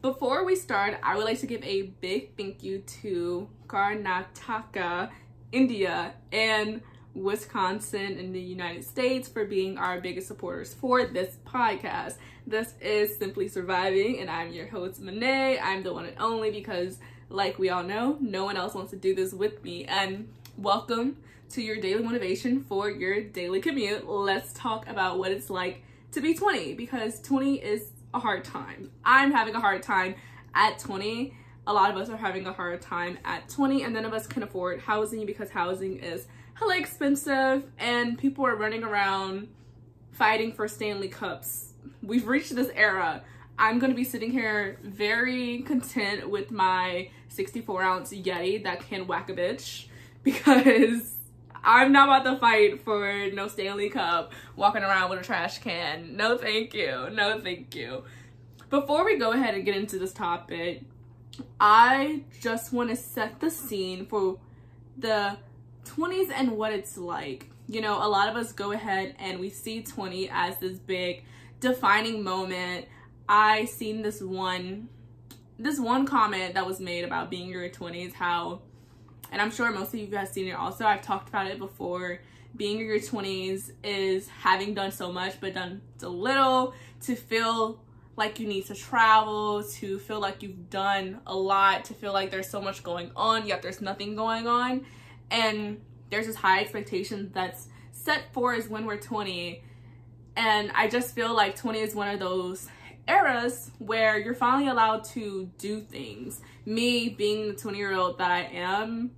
Before we start, I would like to give a big thank you to Karnataka, India, and Wisconsin in the United States for being our biggest supporters for this podcast. This is Simply Surviving, and I'm your host, Monet. I'm the one and only because, like we all know, no one else wants to do this with me. And welcome to your daily motivation for your daily commute. Let's talk about what it's like to be 20 because 20 is a hard time. I'm having a hard time at 20. A lot of us are having a hard time at 20 and none of us can afford housing because housing is hella expensive and people are running around fighting for Stanley Cups. We've reached this era. I'm gonna be sitting here very content with my 64 ounce Yeti that can whack a bitch because I'm not about to fight for no Stanley Cup walking around with a trash can. No, thank you. No, thank you. Before we go ahead and get into this topic, I just want to set the scene for the 20s and what it's like. You know, a lot of us go ahead and we see 20 as this big defining moment. I seen this one this one comment that was made about being your 20s how and I'm sure most of you guys seen it also. I've talked about it before. Being in your 20s is having done so much but done so little to feel like you need to travel, to feel like you've done a lot, to feel like there's so much going on, yet there's nothing going on. And there's this high expectation that's set for is when we're 20. And I just feel like 20 is one of those eras where you're finally allowed to do things. Me being the 20 year old that I am,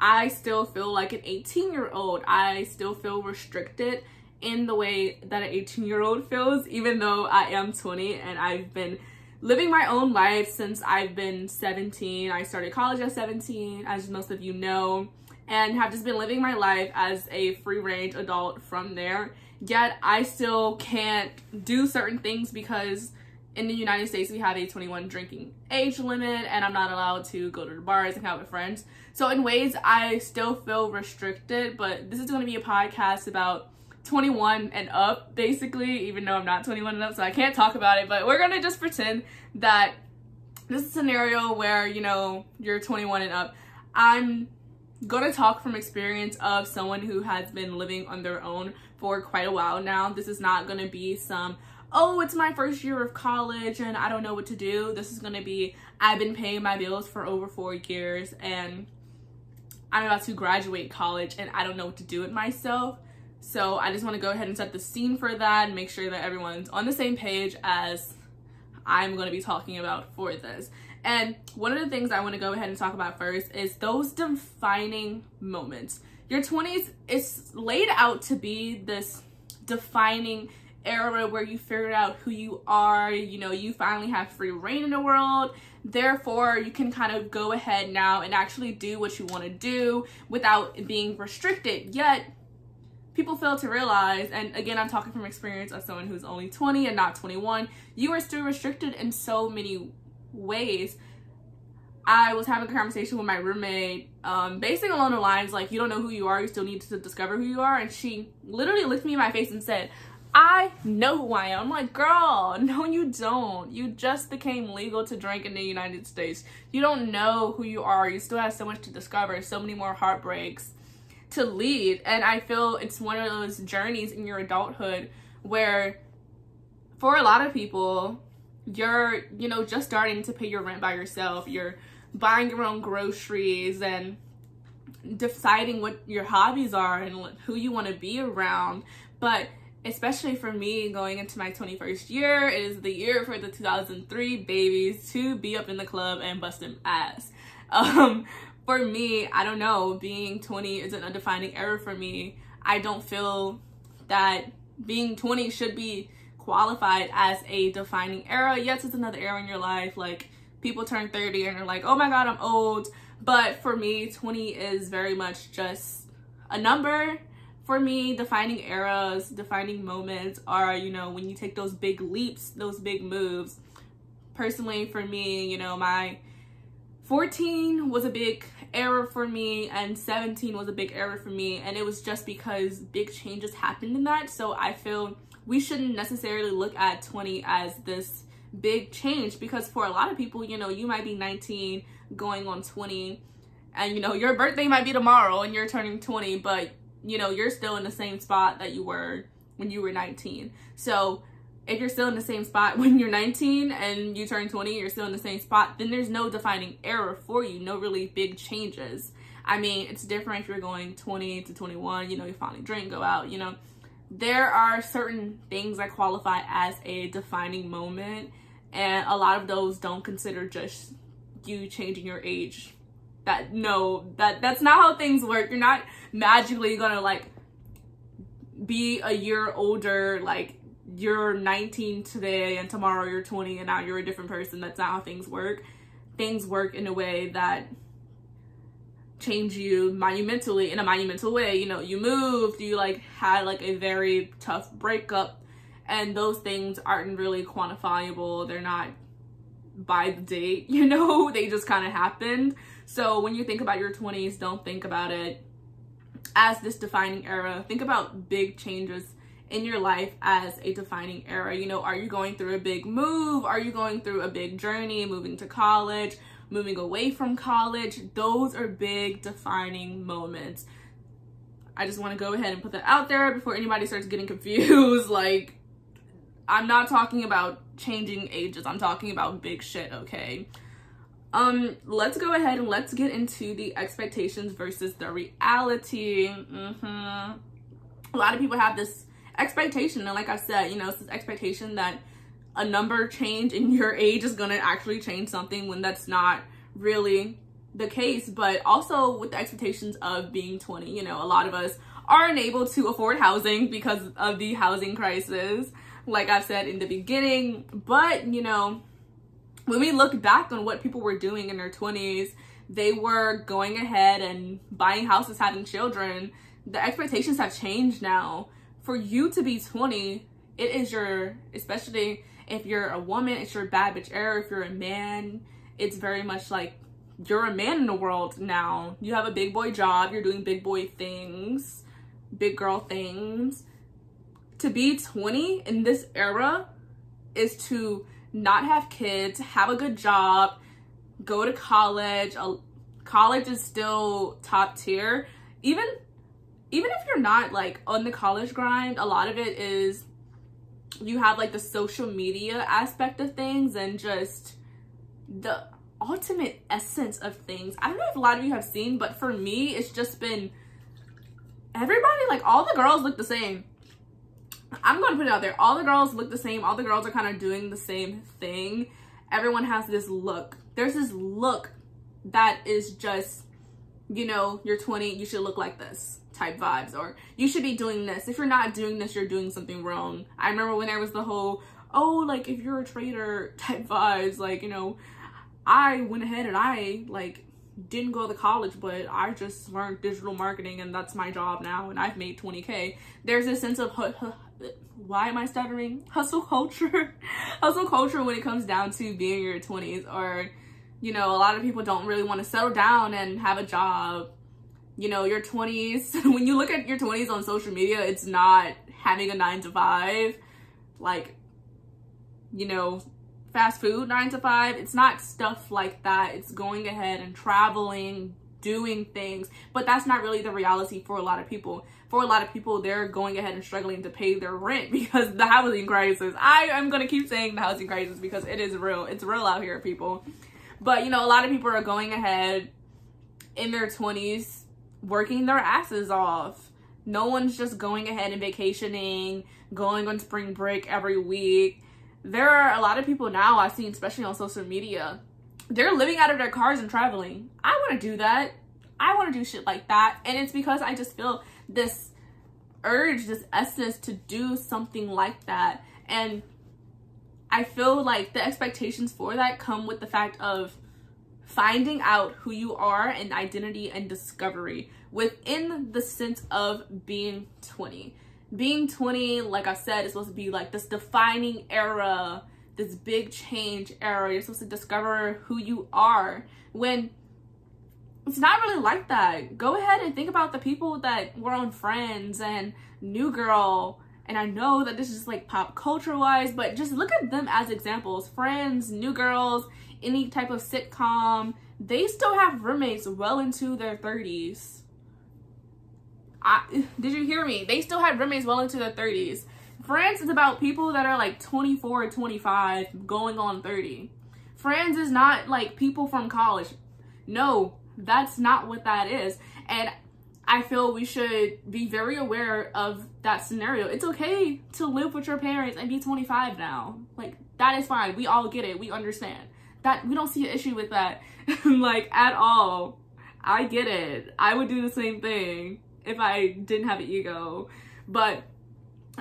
I still feel like an 18 year old. I still feel restricted in the way that an 18 year old feels, even though I am 20 and I've been living my own life since I've been 17. I started college at 17, as most of you know, and have just been living my life as a free range adult from there. Yet I still can't do certain things because in the United States, we have a 21 drinking age limit, and I'm not allowed to go to the bars and hang out with friends. So, in ways, I still feel restricted, but this is going to be a podcast about 21 and up, basically, even though I'm not 21 and up, so I can't talk about it. But we're going to just pretend that this is a scenario where, you know, you're 21 and up. I'm going to talk from experience of someone who has been living on their own for quite a while now. This is not going to be some oh, it's my first year of college and I don't know what to do. This is going to be, I've been paying my bills for over four years and I'm about to graduate college and I don't know what to do with myself. So I just want to go ahead and set the scene for that and make sure that everyone's on the same page as I'm going to be talking about for this. And one of the things I want to go ahead and talk about first is those defining moments. Your 20s is laid out to be this defining era where you figured out who you are, you know, you finally have free reign in the world. Therefore, you can kind of go ahead now and actually do what you want to do without being restricted. Yet, people fail to realize, and again, I'm talking from experience of someone who's only 20 and not 21, you are still restricted in so many ways. I was having a conversation with my roommate, um, basing along the lines like, you don't know who you are, you still need to discover who you are. And she literally looked me in my face and said, I know who I am. I'm like, girl, no, you don't. You just became legal to drink in the United States. You don't know who you are. You still have so much to discover, so many more heartbreaks to lead. And I feel it's one of those journeys in your adulthood where, for a lot of people, you're, you know, just starting to pay your rent by yourself. You're buying your own groceries and deciding what your hobbies are and who you want to be around. But especially for me going into my 21st year. It is the year for the 2003 babies to be up in the club and bust busting ass. Um, for me, I don't know, being 20 isn't a defining era for me. I don't feel that being 20 should be qualified as a defining era. Yes, it's another era in your life. Like people turn 30 and they're like, oh my God, I'm old. But for me, 20 is very much just a number for me, defining eras, defining moments are, you know, when you take those big leaps, those big moves. Personally, for me, you know, my 14 was a big era for me and 17 was a big era for me. And it was just because big changes happened in that. So I feel we shouldn't necessarily look at 20 as this big change because for a lot of people, you know, you might be 19 going on 20 and you know, your birthday might be tomorrow and you're turning 20, but you know, you're still in the same spot that you were when you were 19. So if you're still in the same spot when you're 19 and you turn 20, you're still in the same spot, then there's no defining error for you, no really big changes. I mean, it's different if you're going 20 to 21, you know, you finally drink, go out, you know. There are certain things that qualify as a defining moment, and a lot of those don't consider just you changing your age. That no, that that's not how things work. You're not magically gonna like be a year older, like you're 19 today and tomorrow you're 20 and now you're a different person. That's not how things work. Things work in a way that change you monumentally in a monumental way. You know, you moved, you like had like a very tough breakup and those things aren't really quantifiable. They're not by the date, you know, they just kind of happened. So when you think about your 20s, don't think about it as this defining era. Think about big changes in your life as a defining era. You know, are you going through a big move? Are you going through a big journey, moving to college, moving away from college? Those are big defining moments. I just want to go ahead and put that out there before anybody starts getting confused. like, I'm not talking about changing ages. I'm talking about big shit, okay? Um, let's go ahead and let's get into the expectations versus the reality. Mm-hmm. A lot of people have this expectation, and like I said, you know, it's this expectation that a number change in your age is gonna actually change something when that's not really the case. But also with the expectations of being 20, you know, a lot of us aren't able to afford housing because of the housing crisis, like I said in the beginning. But, you know, when we look back on what people were doing in their 20s, they were going ahead and buying houses, having children. The expectations have changed now. For you to be 20, it is your, especially if you're a woman, it's your bad bitch era. If you're a man, it's very much like you're a man in the world now. You have a big boy job, you're doing big boy things, big girl things. To be 20 in this era is to not have kids, have a good job, go to college. College is still top tier. Even even if you're not like on the college grind, a lot of it is you have like the social media aspect of things and just the ultimate essence of things. I don't know if a lot of you have seen, but for me, it's just been everybody, like all the girls look the same. I'm going to put it out there. All the girls look the same. All the girls are kind of doing the same thing. Everyone has this look. There's this look that is just, you know, you're 20, you should look like this type vibes. Or you should be doing this. If you're not doing this, you're doing something wrong. I remember when there was the whole, oh, like if you're a trader type vibes. Like, you know, I went ahead and I like didn't go to college, but I just learned digital marketing and that's my job now and I've made 20K. There's a sense of why am I stuttering? Hustle culture. Hustle culture when it comes down to being in your 20s or, you know, a lot of people don't really want to settle down and have a job. You know, your 20s, when you look at your 20s on social media, it's not having a nine to five, like, you know, fast food nine to five. It's not stuff like that. It's going ahead and traveling, doing things, but that's not really the reality for a lot of people. For a lot of people, they're going ahead and struggling to pay their rent because the housing crisis. I am going to keep saying the housing crisis because it is real. It's real out here, people. But, you know, a lot of people are going ahead in their 20s working their asses off. No one's just going ahead and vacationing, going on spring break every week. There are a lot of people now I've seen, especially on social media, they're living out of their cars and traveling. I want to do that. I want to do shit like that. And it's because I just feel this urge, this essence to do something like that. And I feel like the expectations for that come with the fact of finding out who you are and identity and discovery within the sense of being 20. Being 20, like I said, is supposed to be like this defining era this big change era. You're supposed to discover who you are when it's not really like that. Go ahead and think about the people that were on Friends and New Girl and I know that this is like pop culture wise, but just look at them as examples. Friends, New Girls, any type of sitcom, they still have roommates well into their 30s. I, did you hear me? They still had roommates well into their 30s. Friends is about people that are like 24 or 25 going on 30. Friends is not like people from college. No, that's not what that is. And I feel we should be very aware of that scenario. It's okay to live with your parents and be 25 now. Like, that is fine. We all get it. We understand. That we don't see an issue with that, like, at all. I get it. I would do the same thing if I didn't have an ego. But,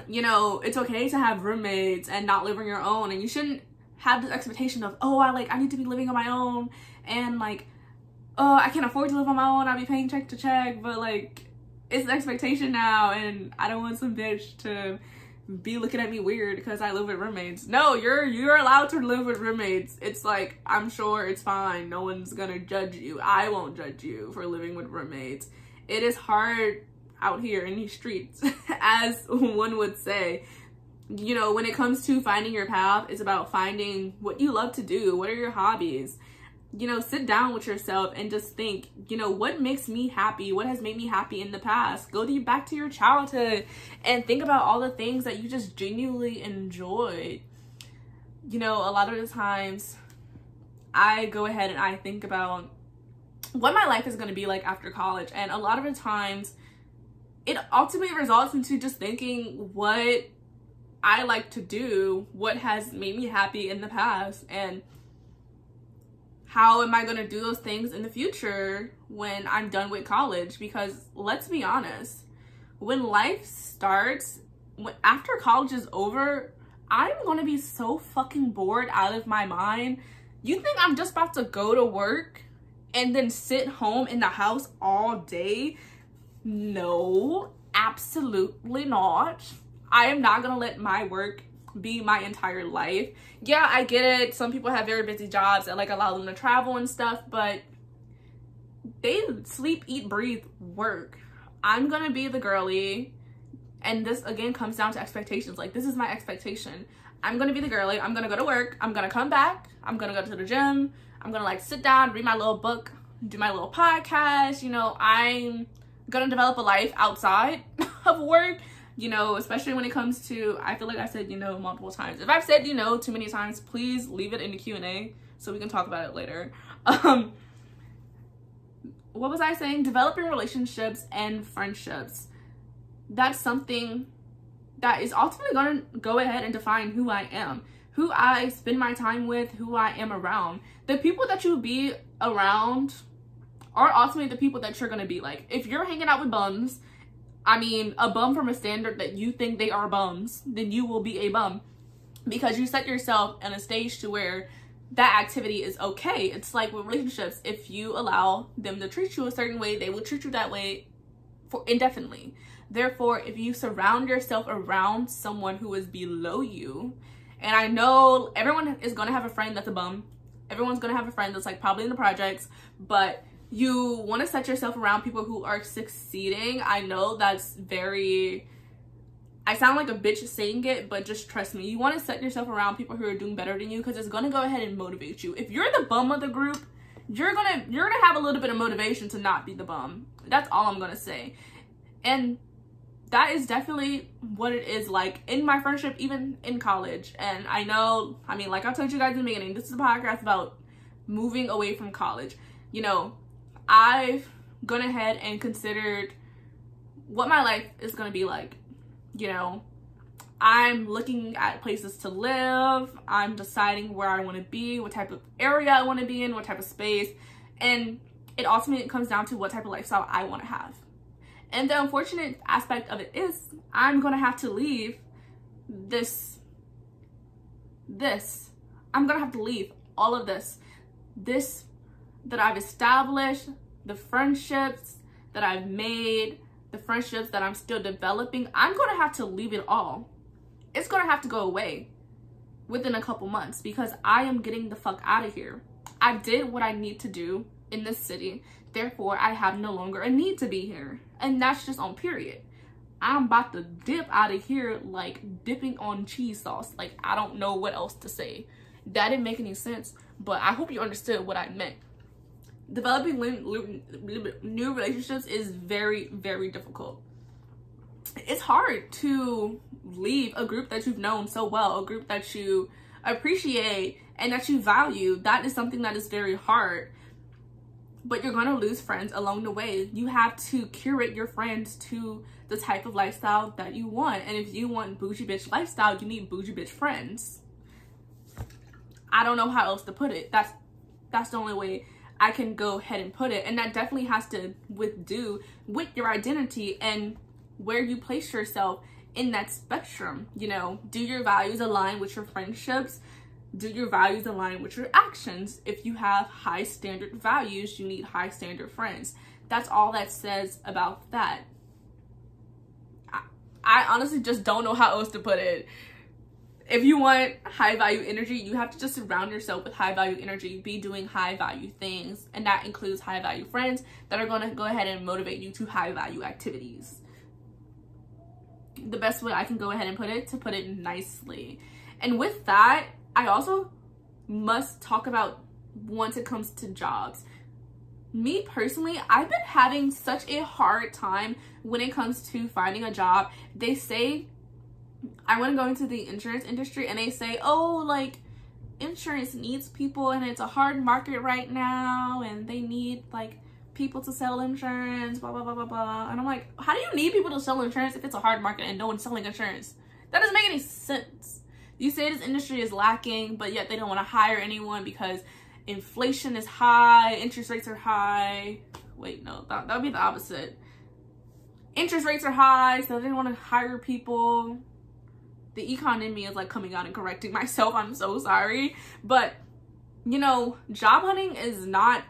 you know, it's okay to have roommates and not live on your own. And you shouldn't have this expectation of, oh, I like, I need to be living on my own. And like, oh, I can't afford to live on my own. I'll be paying check to check, but like, it's an expectation now, and I don't want some bitch to be looking at me weird because I live with roommates. No, you're you're allowed to live with roommates. It's like I'm sure it's fine. No one's gonna judge you. I won't judge you for living with roommates. It is hard out here in these streets, as one would say. You know, when it comes to finding your path, it's about finding what you love to do. What are your hobbies? you know, sit down with yourself and just think, you know, what makes me happy? What has made me happy in the past? Go to back to your childhood and think about all the things that you just genuinely enjoyed. You know, a lot of the times I go ahead and I think about what my life is going to be like after college. And a lot of the times it ultimately results into just thinking what I like to do, what has made me happy in the past. And how am I going to do those things in the future when I'm done with college? Because let's be honest, when life starts, when, after college is over, I'm going to be so fucking bored out of my mind. You think I'm just about to go to work and then sit home in the house all day? No, absolutely not. I am not to let my work be my entire life. Yeah, I get it. Some people have very busy jobs that like allow them to travel and stuff, but they sleep, eat, breathe, work. I'm gonna be the girly. And this again comes down to expectations. Like this is my expectation. I'm gonna be the girly. I'm gonna go to work. I'm gonna come back. I'm gonna go to the gym. I'm gonna like sit down, read my little book, do my little podcast. You know, I'm gonna develop a life outside of work you know, especially when it comes to, I feel like I said, you know, multiple times. If I've said, you know, too many times, please leave it in the Q&A so we can talk about it later. Um, what was I saying? Developing relationships and friendships. That's something that is ultimately going to go ahead and define who I am, who I spend my time with, who I am around. The people that you be around are ultimately the people that you're going to be like. If you're hanging out with bums, I mean, a bum from a standard that you think they are bums, then you will be a bum because you set yourself in a stage to where that activity is okay. It's like with relationships, if you allow them to treat you a certain way, they will treat you that way for indefinitely. Therefore, if you surround yourself around someone who is below you, and I know everyone is gonna have a friend that's a bum. Everyone's gonna have a friend that's like probably in the projects, but you want to set yourself around people who are succeeding. I know that's very I sound like a bitch saying it, but just trust me. You want to set yourself around people who are doing better than you because it's going to go ahead and motivate you. If you're the bum of the group, you're going to you're going to have a little bit of motivation to not be the bum. That's all I'm going to say. And that is definitely what it is like in my friendship, even in college. And I know, I mean, like I told you guys in the beginning, this is a podcast about moving away from college. You know, I've gone ahead and considered what my life is going to be like. You know, I'm looking at places to live. I'm deciding where I want to be, what type of area I want to be in, what type of space. And it ultimately comes down to what type of lifestyle I want to have. And the unfortunate aspect of it is I'm going to have to leave this, this. I'm going to have to leave all of this. This that I've established, the friendships that I've made, the friendships that I'm still developing, I'm going to have to leave it all. It's going to have to go away within a couple months because I am getting the fuck out of here. I did what I need to do in this city. Therefore, I have no longer a need to be here. And that's just on period. I'm about to dip out of here like dipping on cheese sauce. Like, I don't know what else to say. That didn't make any sense, but I hope you understood what I meant. Developing new relationships is very, very difficult. It's hard to leave a group that you've known so well, a group that you appreciate and that you value. That is something that is very hard but you're going to lose friends along the way. You have to curate your friends to the type of lifestyle that you want. And if you want bougie bitch lifestyle, you need bougie bitch friends. I don't know how else to put it. That's that's the only way I can go ahead and put it. And that definitely has to with do with your identity and where you place yourself in that spectrum. You know, do your values align with your friendships? do your values align with your actions? If you have high standard values, you need high standard friends. That's all that says about that. I, I honestly just don't know how else to put it. If you want high value energy, you have to just surround yourself with high value energy. Be doing high value things. And that includes high value friends that are going to go ahead and motivate you to high value activities. The best way I can go ahead and put it, to put it nicely. And with that, I also must talk about once it comes to jobs. Me personally, I've been having such a hard time when it comes to finding a job. They say, I want to go into the insurance industry and they say, oh, like, insurance needs people and it's a hard market right now and they need, like, people to sell insurance, blah, blah, blah, blah, blah. And I'm like, how do you need people to sell insurance if it's a hard market and no one's selling insurance? That doesn't make any sense. You say this industry is lacking, but yet they don't want to hire anyone because inflation is high, interest rates are high. Wait, no, that, that would be the opposite. Interest rates are high, so they don't want to hire people. The econ in me is like coming out and correcting myself. I'm so sorry. But, you know, job hunting is not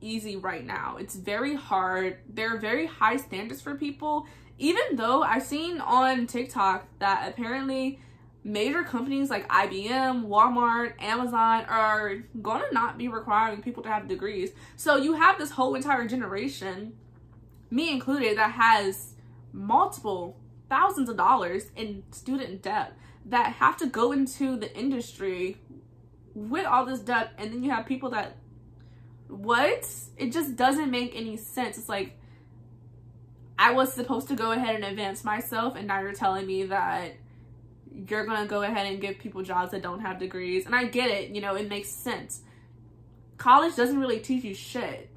easy right now. It's very hard. There are very high standards for people. Even though I've seen on TikTok that apparently major companies like IBM, Walmart, Amazon are going to not be requiring people to have degrees. So you have this whole entire generation, me included, that has multiple thousands of dollars in student debt that have to go into the industry with all this debt and then you have people that what it just doesn't make any sense it's like i was supposed to go ahead and advance myself and now you're telling me that you're gonna go ahead and give people jobs that don't have degrees. And I get it, you know, it makes sense. College doesn't really teach you shit.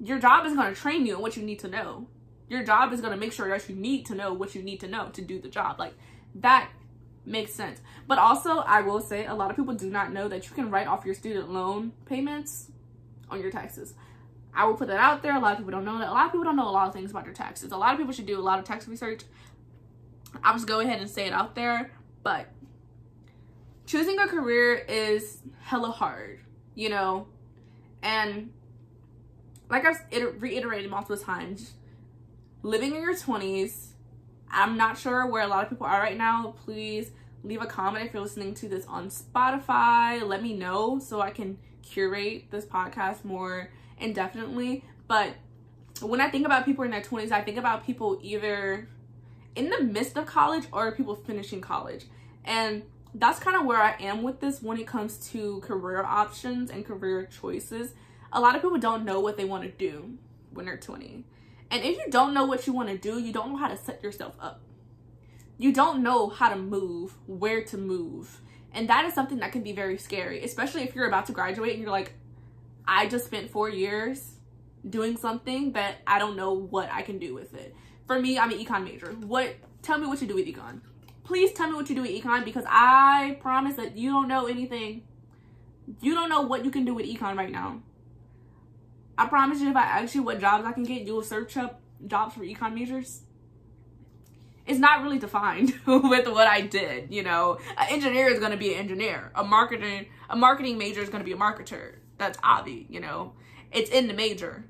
Your job is gonna train you on what you need to know. Your job is gonna make sure that you need to know what you need to know to do the job. Like that makes sense. But also, I will say a lot of people do not know that you can write off your student loan payments on your taxes. I will put that out there. A lot of people don't know that. A lot of people don't know a lot of things about their taxes. A lot of people should do a lot of tax research. I'll just go ahead and say it out there. But choosing a career is hella hard, you know? And like I've reiterated multiple times, living in your 20s, I'm not sure where a lot of people are right now. Please leave a comment if you're listening to this on Spotify. Let me know so I can curate this podcast more indefinitely. But when I think about people in their 20s, I think about people either in the midst of college or people finishing college. And that's kind of where I am with this when it comes to career options and career choices. A lot of people don't know what they want to do when they're 20. And if you don't know what you want to do, you don't know how to set yourself up. You don't know how to move, where to move. And that is something that can be very scary, especially if you're about to graduate and you're like, I just spent four years doing something that I don't know what I can do with it for me, I'm an econ major. What? Tell me what you do with econ. Please tell me what you do with econ because I promise that you don't know anything. You don't know what you can do with econ right now. I promise you if I ask you what jobs I can get, you will search up jobs for econ majors. It's not really defined with what I did, you know. An engineer is going to be an engineer. A marketing a marketing major is going to be a marketer. That's obvious, you know. It's in the major.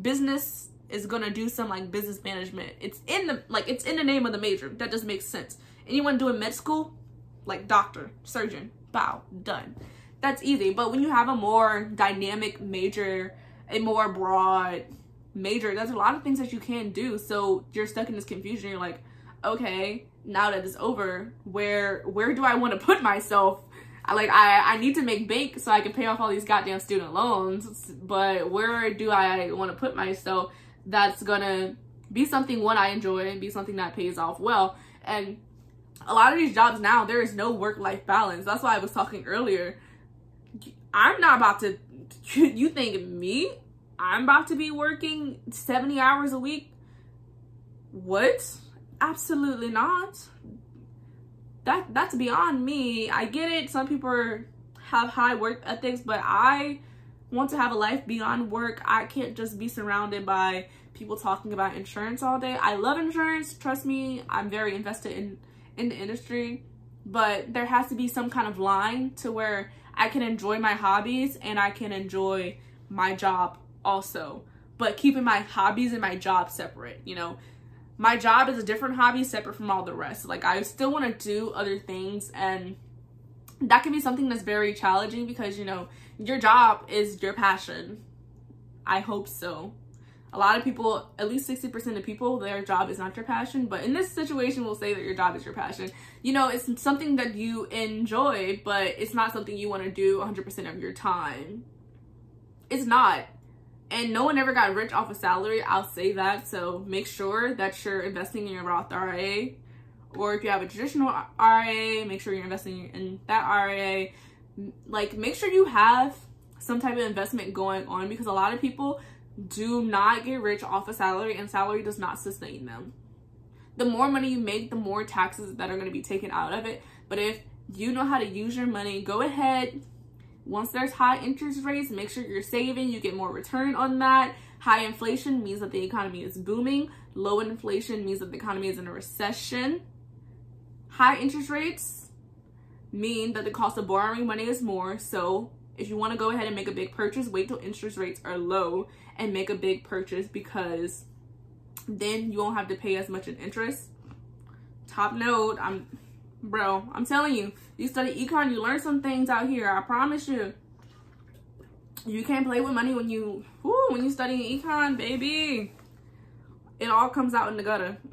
Business is gonna do some like business management. It's in the like it's in the name of the major. That just makes sense. Anyone doing med school, like doctor, surgeon, bow, done. That's easy. But when you have a more dynamic major, a more broad major. There's a lot of things that you can do. So you're stuck in this confusion. You're like, okay, now that it's over, where where do I want to put myself? Like I I need to make bank so I can pay off all these goddamn student loans. But where do I want to put myself? That's gonna be something one I enjoy and be something that pays off well. And a lot of these jobs now, there is no work life balance. That's why I was talking earlier. I'm not about to. You think me? I'm about to be working 70 hours a week? What? Absolutely not. That that's beyond me. I get it. Some people have high work ethics, but I want to have a life beyond work. I can't just be surrounded by people talking about insurance all day. I love insurance. Trust me, I'm very invested in in the industry, but there has to be some kind of line to where I can enjoy my hobbies and I can enjoy my job also. But keeping my hobbies and my job separate, you know. My job is a different hobby separate from all the rest. Like I still want to do other things and that can be something that's very challenging because, you know, your job is your passion. I hope so a lot of people, at least 60% of people, their job is not your passion. But in this situation, we'll say that your job is your passion. You know, it's something that you enjoy, but it's not something you want to do 100% of your time. It's not. And no one ever got rich off a salary, I'll say that. So make sure that you're investing in your Roth IRA. Or if you have a traditional IRA, make sure you're investing in that IRA. Like, make sure you have some type of investment going on because a lot of people do not get rich off a salary and salary does not sustain them. The more money you make, the more taxes that are going to be taken out of it. But if you know how to use your money, go ahead. Once there's high interest rates, make sure you're saving. You get more return on that. High inflation means that the economy is booming. Low inflation means that the economy is in a recession. High interest rates mean that the cost of borrowing money is more. So if you want to go ahead and make a big purchase, wait till interest rates are low and make a big purchase because then you won't have to pay as much in interest. Top note, I'm, bro, I'm telling you, you study econ, you learn some things out here. I promise you. You can't play with money when you, whoo, when you study econ, baby. It all comes out in the gutter.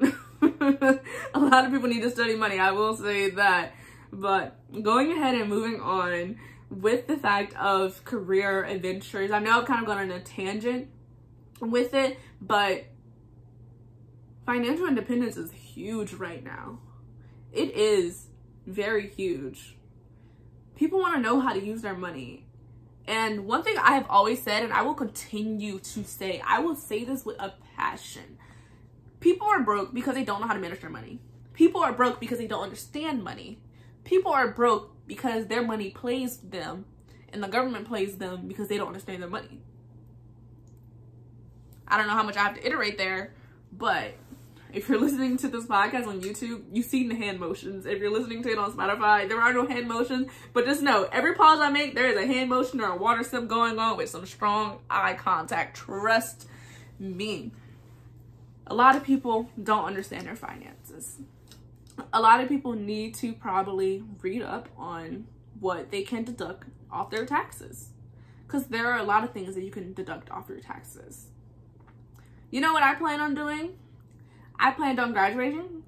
a lot of people need to study money. I will say that. But going ahead and moving on with the fact of career adventures. I know I've kind of gone on a tangent with it, but financial independence is huge right now. It is very huge. People want to know how to use their money. And one thing I have always said, and I will continue to say, I will say this with a passion. People are broke because they don't know how to manage their money. People are broke because they don't understand money. People are broke because their money plays them and the government plays them because they don't understand their money. I don't know how much I have to iterate there, but if you're listening to this podcast on YouTube, you've seen the hand motions. If you're listening to it on Spotify, there are no hand motions. But just know, every pause I make, there is a hand motion or a water sip going on with some strong eye contact. Trust me. A lot of people don't understand their finances a lot of people need to probably read up on what they can deduct off their taxes because there are a lot of things that you can deduct off your taxes. You know what I plan on doing? I planned on graduating.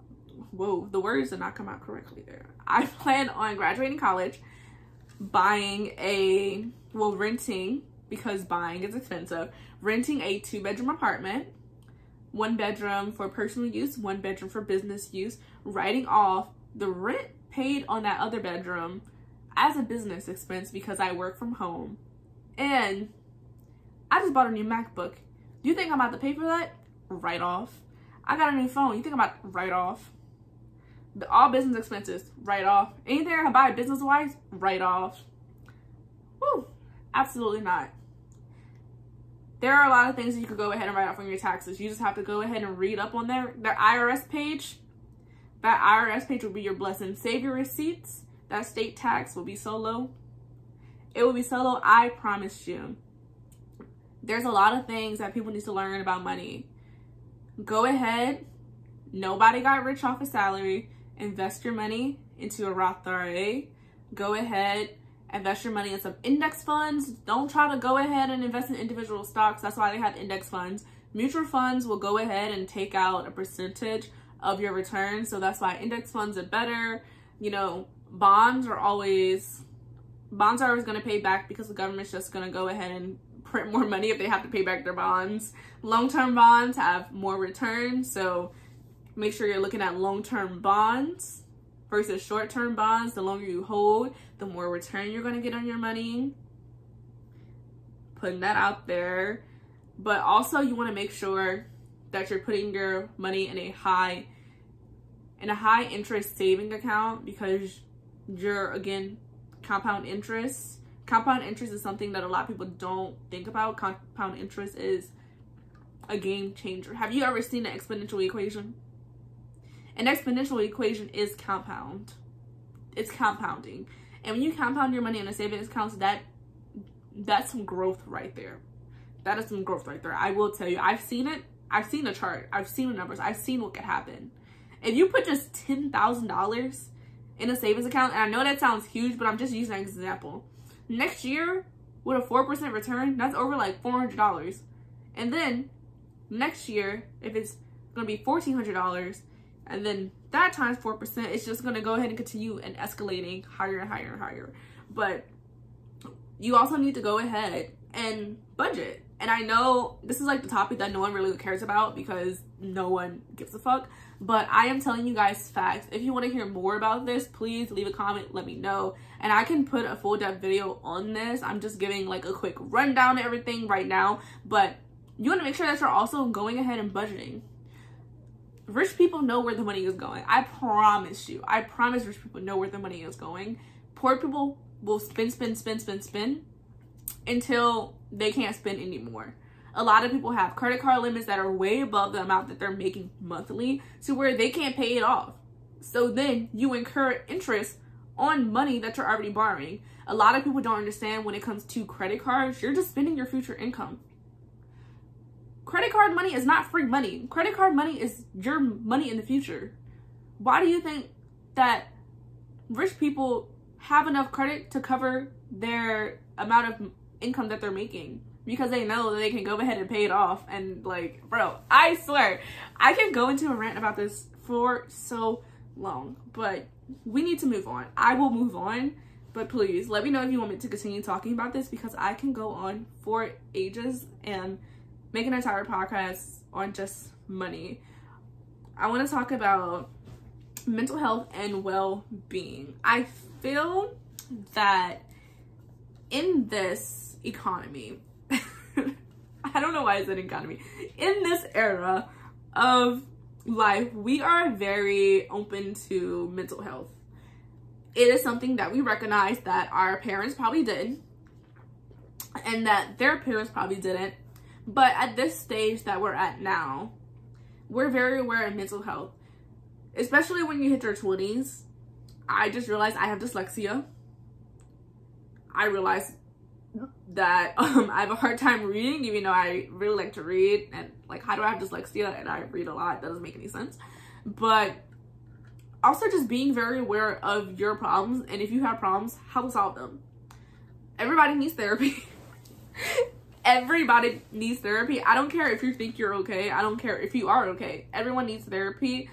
Whoa, the words did not come out correctly there. I plan on graduating college, buying a, well, renting, because buying is expensive, renting a two bedroom apartment one bedroom for personal use, one bedroom for business use, writing off the rent paid on that other bedroom as a business expense because I work from home. And I just bought a new MacBook. Do you think I'm about to pay for that? Write off. I got a new phone. You think I'm about to write off? all business expenses, write off. Anything I buy business wise, write off. Woo, absolutely not there are a lot of things you could go ahead and write off on your taxes. You just have to go ahead and read up on their, their IRS page. That IRS page will be your blessing. Save your receipts. That state tax will be so low. It will be so low, I promise you. There's a lot of things that people need to learn about money. Go ahead. Nobody got rich off a salary. Invest your money into a Roth IRA. Go ahead invest your money in some index funds. Don't try to go ahead and invest in individual stocks. That's why they have index funds. mutual funds will go ahead and take out a percentage of your return. So that's why index funds are better. You know, bonds are always bonds are always going to pay back because the government's just going to go ahead and print more money if they have to pay back their bonds. Long-term bonds have more return, so make sure you're looking at long-term bonds versus short-term bonds. The longer you hold, the more return you're going to get on your money. Putting that out there. But also you want to make sure that you're putting your money in a high in a high interest saving account because you're again compound interest. Compound interest is something that a lot of people don't think about. Compound interest is a game changer. Have you ever seen an exponential equation? An exponential equation is compound. It's compounding. And when you compound your money in a savings account, that that's some growth right there. That is some growth right there. I will tell you. I've seen it. I've seen the chart. I've seen the numbers. I've seen what could happen. If you put just $10,000 in a savings account, and I know that sounds huge, but I'm just using an example. Next year, with a 4% return, that's over like $400. And then next year, if it's going to be $1,400, and then that times 4%, it's just going to go ahead and continue and escalating higher and higher and higher. But you also need to go ahead and budget. And I know this is like the topic that no one really cares about because no one gives a fuck. But I am telling you guys facts. If you want to hear more about this, please leave a comment, let me know. And I can put a full depth video on this. I'm just giving like a quick rundown of everything right now. But you want to make sure that you're also going ahead and budgeting. Rich people know where the money is going. I promise you. I promise rich people know where the money is going. Poor people will spend, spend, spend, spend, spend until they can't spend anymore. A lot of people have credit card limits that are way above the amount that they're making monthly to where they can't pay it off. So then you incur interest on money that you're already borrowing. A lot of people don't understand when it comes to credit cards, you're just spending your future income. Credit card money is not free money. Credit card money is your money in the future. Why do you think that rich people have enough credit to cover their amount of income that they're making because they know that they can go ahead and pay it off. And like, bro, I swear, I can go into a rant about this for so long, but we need to move on. I will move on, but please let me know if you want me to continue talking about this because I can go on for ages and make an entire podcast on just money. I want to talk about mental health and well-being. I feel that in this economy, I don't know why I said economy, in this era of life, we are very open to mental health. It is something that we recognize that our parents probably did and that their parents probably didn't. But at this stage that we're at now, we're very aware of mental health, especially when you hit your 20s. I just realized I have dyslexia. I realized that um, I have a hard time reading, even though I really like to read. And like, how do I have dyslexia and I read a lot? That doesn't make any sense. But also just being very aware of your problems. And if you have problems, how to solve them. Everybody needs therapy. Everybody needs therapy. I don't care if you think you're okay. I don't care if you are okay. Everyone needs therapy.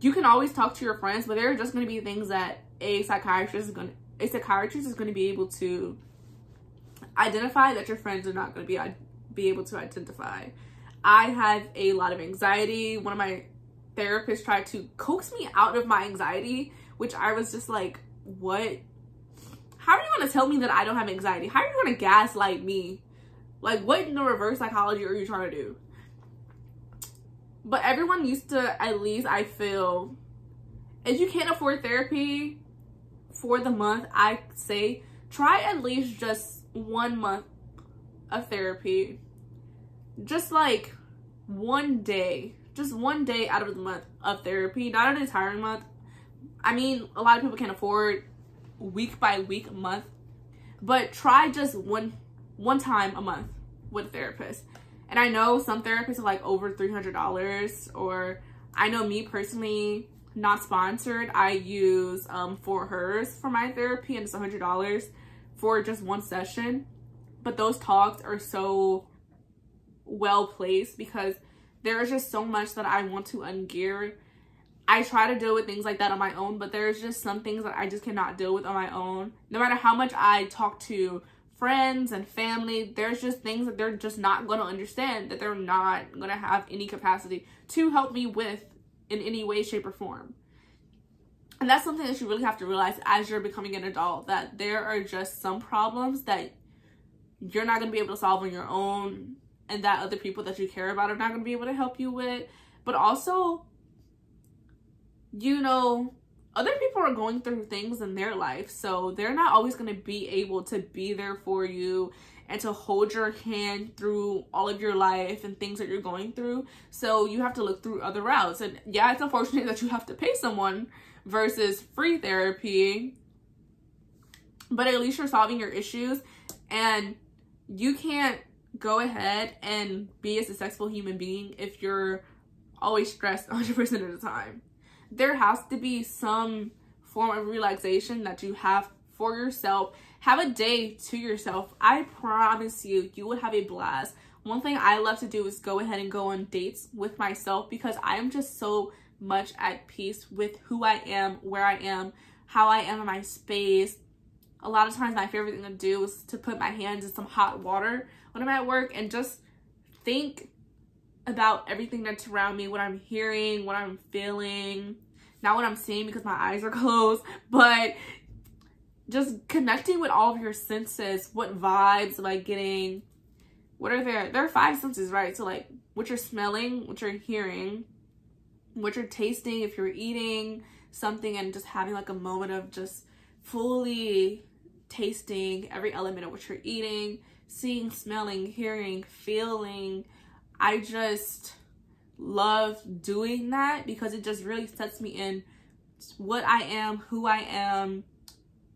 You can always talk to your friends, but there are just going to be things that a psychiatrist is going to a psychiatrist is going to be able to identify that your friends are not going to be be able to identify. I have a lot of anxiety. One of my therapists tried to coax me out of my anxiety, which I was just like, what? How are you going to tell me that I don't have anxiety? How are you going to gaslight me? Like, what in the reverse psychology are you trying to do? But everyone used to, at least I feel, if you can't afford therapy for the month, I say try at least just one month of therapy. Just like one day, just one day out of the month of therapy, not an entire month. I mean, a lot of people can't afford week by week month, but try just one one time a month with a therapist. And I know some therapists are like over $300 or I know me personally, not sponsored, I use um, 4Hers for my therapy and it's $100 for just one session. But those talks are so well placed because there is just so much that I want to ungear. I try to deal with things like that on my own, but there's just some things that I just cannot deal with on my own. No matter how much I talk to friends and family, there's just things that they're just not going to understand, that they're not going to have any capacity to help me with in any way, shape, or form. And that's something that you really have to realize as you're becoming an adult that there are just some problems that you're not going to be able to solve on your own and that other people that you care about are not going to be able to help you with. But also, you know, other people are going through things in their life. So they're not always going to be able to be there for you and to hold your hand through all of your life and things that you're going through. So you have to look through other routes. And yeah, it's unfortunate that you have to pay someone versus free therapy. But at least you're solving your issues and you can't go ahead and be a successful human being if you're always stressed 100% of the time. There has to be some form of relaxation that you have for yourself. Have a day to yourself. I promise you, you will have a blast. One thing I love to do is go ahead and go on dates with myself because I'm just so much at peace with who I am, where I am, how I am in my space. A lot of times my favorite thing to do is to put my hands in some hot water when I'm at work and just think about everything that's around me, what I'm hearing, what I'm feeling, not what I'm seeing because my eyes are closed, but just connecting with all of your senses. What vibes am I getting? What are there? There are five senses, right? So like what you're smelling, what you're hearing, what you're tasting, if you're eating something and just having like a moment of just fully tasting every element of what you're eating, seeing, smelling, hearing, feeling. I just love doing that because it just really sets me in what I am, who I am,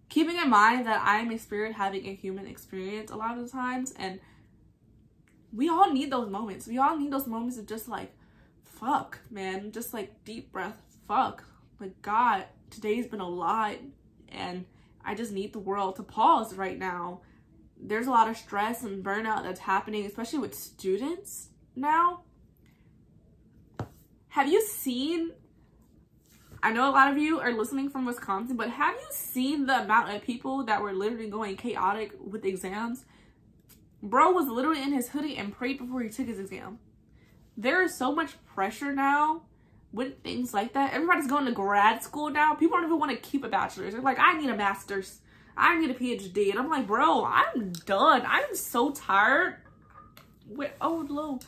keeping in mind that I'm a spirit having a human experience a lot of the times and we all need those moments. We all need those moments of just like, fuck, man, just like deep breath, fuck. Like God, today's been a lot and I just need the world to pause right now there's a lot of stress and burnout that's happening, especially with students now. Have you seen, I know a lot of you are listening from Wisconsin, but have you seen the amount of people that were literally going chaotic with exams? Bro was literally in his hoodie and prayed before he took his exam. There is so much pressure now with things like that. Everybody's going to grad school now. People don't even want to keep a bachelor's. They're like, I need a master's. I need a PhD. And I'm like, bro, I'm done. I'm so tired. Wait, oh, no.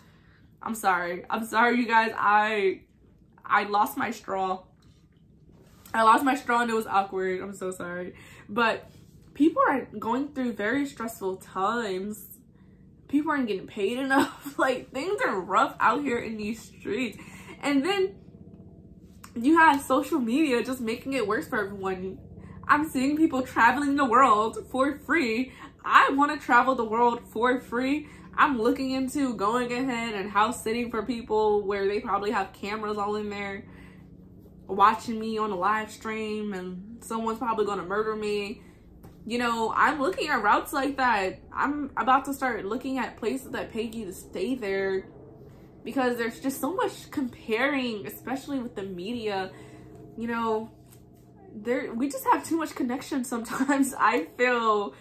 I'm sorry. I'm sorry, you guys. I I lost my straw. I lost my straw and it was awkward. I'm so sorry. But people are going through very stressful times. People aren't getting paid enough. like, things are rough out here in these streets. And then you have social media just making it worse for everyone. I'm seeing people traveling the world for free. I want to travel the world for free. I'm looking into going ahead and house sitting for people where they probably have cameras all in there watching me on a live stream and someone's probably going to murder me. You know, I'm looking at routes like that. I'm about to start looking at places that pay you to stay there because there's just so much comparing, especially with the media. You know, there we just have too much connection sometimes. I feel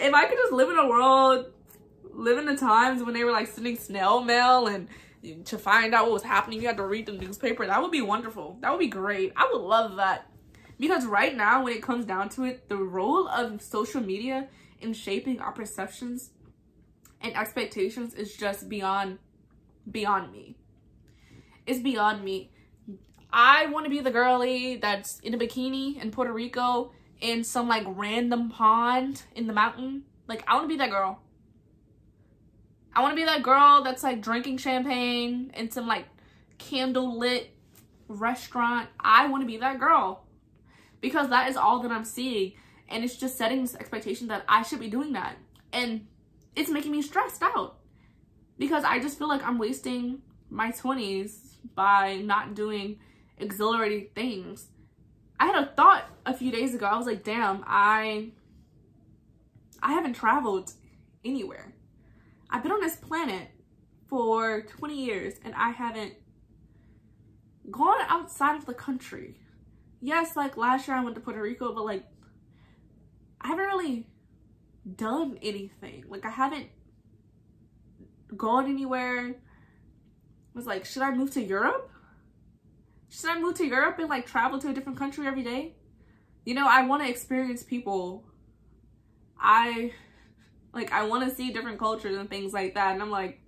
if I could just live in a world, live in the times when they were like sending snail mail and to find out what was happening, you had to read the newspaper. That would be wonderful. That would be great. I would love that. Because right now, when it comes down to it, the role of social media in shaping our perceptions and expectations is just beyond, beyond me. It's beyond me. I want to be the girly that's in a bikini in Puerto Rico in some like random pond in the mountain. Like, I want to be that girl. I want to be that girl that's like drinking champagne in some like candle lit restaurant. I want to be that girl because that is all that I'm seeing. And it's just setting this expectation that I should be doing that. And it's making me stressed out because I just feel like I'm wasting my 20s by not doing exhilarating things. I had a thought a few days ago. I was like, damn, I I haven't traveled anywhere. I've been on this planet for 20 years and I haven't gone outside of the country. Yes, like last year I went to Puerto Rico, but like I haven't really done anything. Like I haven't gone anywhere. I was like, should I move to Europe? Should I move to Europe and like travel to a different country every day? You know, I want to experience people. I like I want to see different cultures and things like that. And I'm like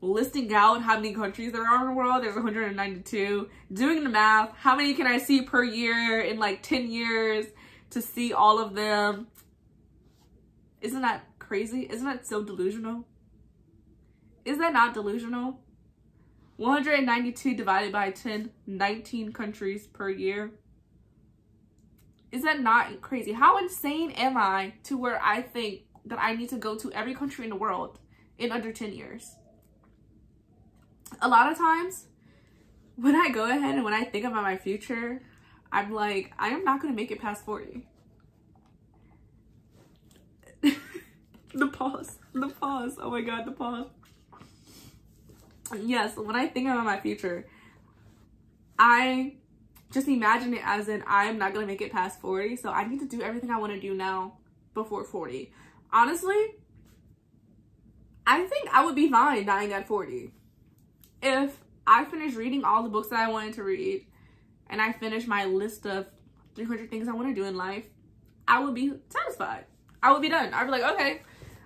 listing out how many countries there are in the world. There's 192. Doing the math, how many can I see per year in like 10 years to see all of them? Isn't that crazy? Isn't that so delusional? Is that not delusional? 192 divided by 10, 19 countries per year. Is that not crazy? How insane am I to where I think that I need to go to every country in the world in under 10 years? A lot of times when I go ahead and when I think about my future, I'm like, I am not going to make it past 40. the pause, the pause. Oh my God, the pause yes, when I think about my future, I just imagine it as in I'm not gonna make it past 40. So I need to do everything I want to do now before 40. Honestly, I think I would be fine dying at 40. If I finish reading all the books that I wanted to read and I finish my list of 300 things I want to do in life, I would be satisfied. I would be done. I'd be like, okay,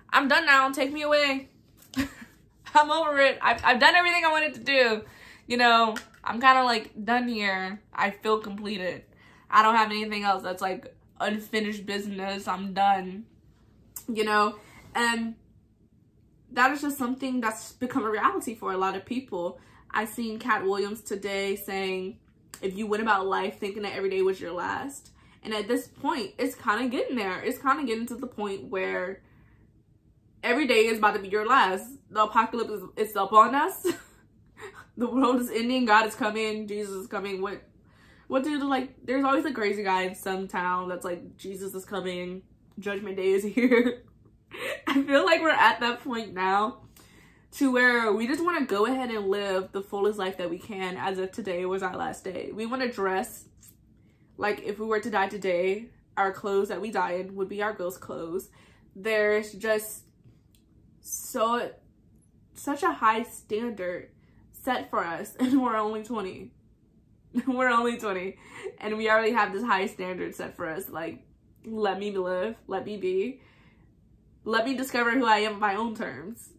I'm done now. Take me away. I'm over it. I've, I've done everything I wanted to do. You know, I'm kind of like done here. I feel completed. I don't have anything else that's like unfinished business. I'm done. You know, and that is just something that's become a reality for a lot of people. I seen Katt Williams today saying, if you went about life thinking that every day was your last. And at this point, it's kind of getting there. It's kind of getting to the point where every day is about to be your last. The apocalypse is up on us. the world is ending. God is coming. Jesus is coming. What what do like there's always a crazy guy in some town that's like Jesus is coming. Judgment day is here. I feel like we're at that point now to where we just want to go ahead and live the fullest life that we can as if today was our last day. We want to dress like if we were to die today, our clothes that we died in would be our ghost clothes. There's just so such a high standard set for us and we're only 20 we're only 20 and we already have this high standard set for us like let me live let me be let me discover who i am on my own terms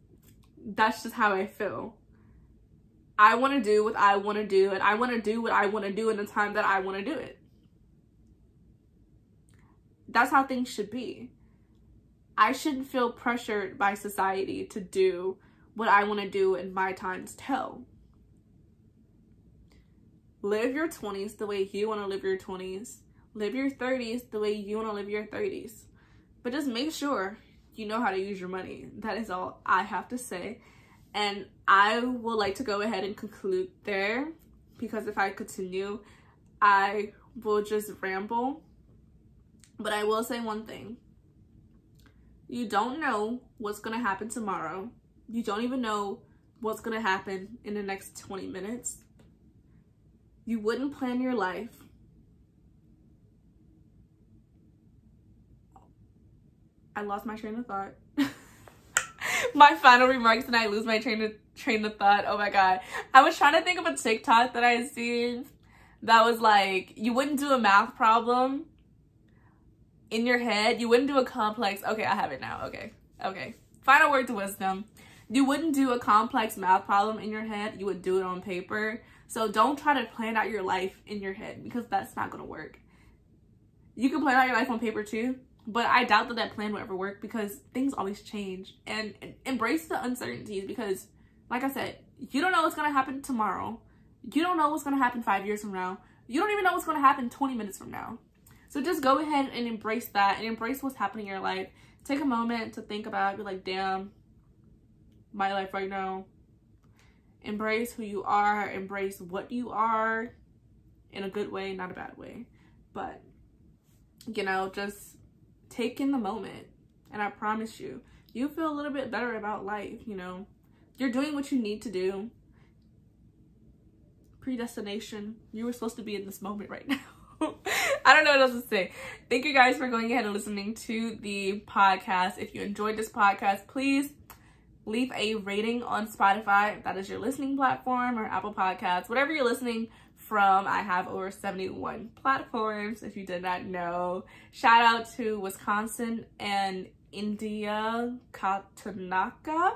that's just how i feel i want to do what i want to do and i want to do what i want to do in the time that i want to do it that's how things should be I shouldn't feel pressured by society to do what I want to do in my time's tell. Live your 20s the way you want to live your 20s. Live your 30s the way you want to live your 30s. But just make sure you know how to use your money. That is all I have to say. And I would like to go ahead and conclude there because if I continue, I will just ramble. But I will say one thing. You don't know what's going to happen tomorrow. You don't even know what's going to happen in the next 20 minutes. You wouldn't plan your life. I lost my train of thought. my final remarks and I lose my train of train of thought. Oh my god. I was trying to think of a TikTok that I seen that was like you wouldn't do a math problem in your head, you wouldn't do a complex, okay, I have it now, okay, okay. Final word to wisdom. You wouldn't do a complex math problem in your head, you would do it on paper. So don't try to plan out your life in your head because that's not gonna work. You can plan out your life on paper too, but I doubt that that plan will ever work because things always change. And, embrace the uncertainties because, like I said, you don't know what's gonna happen tomorrow. You don't know what's gonna happen five years from now. You don't even know what's gonna happen 20 minutes from now. So just go ahead and embrace that and embrace what's happening in your life. Take a moment to think about. Be like, damn, my life right now. Embrace who you are. Embrace what you are in a good way, not a bad way. But, you know, just take in the moment. And I promise you, you feel a little bit better about life, you know. you're doing what you need to do. Predestination. You were supposed to be in this moment right now. I don't know what else to say. Thank you guys for going ahead and listening to the podcast. If you enjoyed this podcast, please leave a rating on Spotify. If that is your listening platform or Apple Podcasts, whatever you're listening from. I have over 71 platforms, if you did not know. Shout out to Wisconsin and India Karnataka